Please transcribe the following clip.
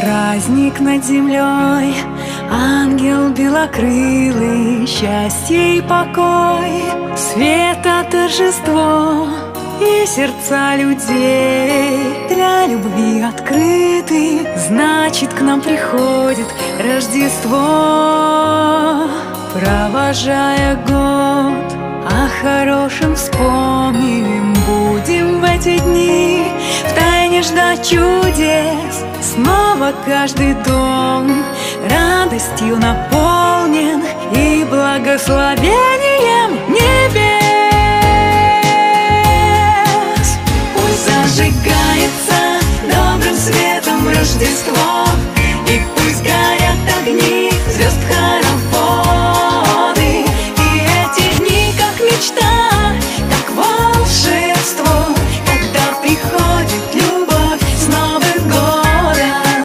Праздник над землей, ангел белокрылый, Счастье и покой, света торжество И сердца людей. Для любви открыты Значит, к нам приходит Рождество. Провожая год, о хорошем вспомним чудес. Снова каждый дом радостью наполнен И благословением небес